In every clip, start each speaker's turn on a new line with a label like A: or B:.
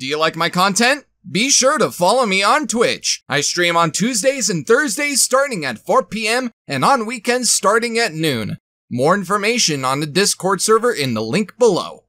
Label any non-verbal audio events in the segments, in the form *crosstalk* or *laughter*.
A: Do you like my content? Be sure to follow me on Twitch. I stream on Tuesdays and Thursdays starting at 4 p.m. and on weekends starting at noon. More information on the Discord server in the link below.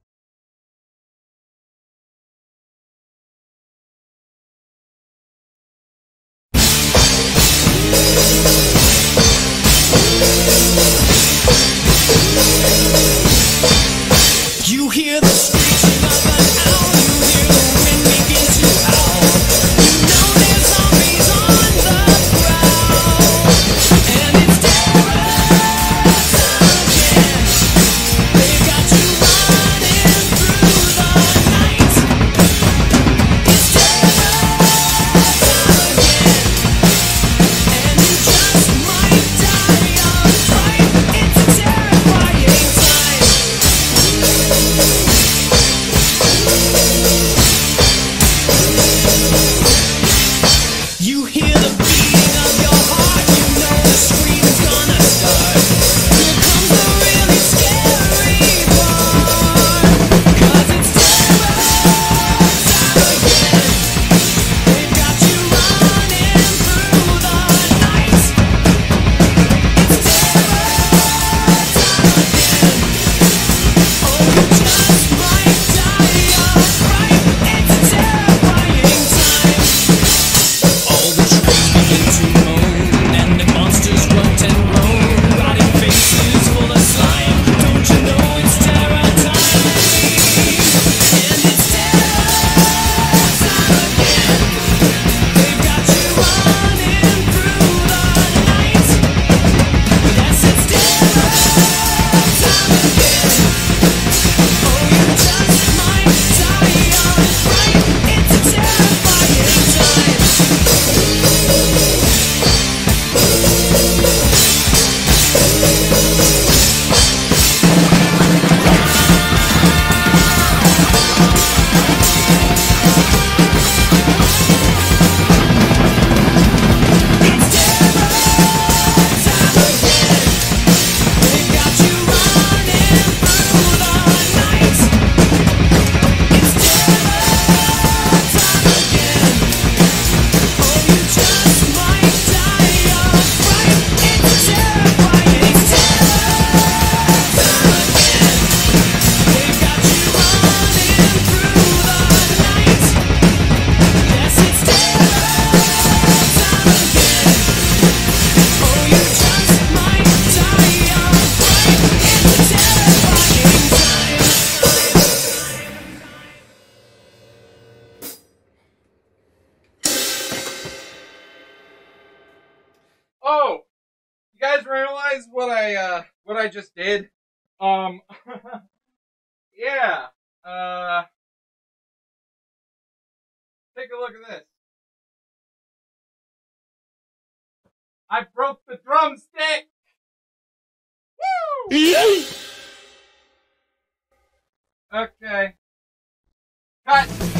B: realize what I uh what I just did? Um *laughs* Yeah. Uh Take a look at this. I broke the drumstick. Woo! *laughs* okay. Cut.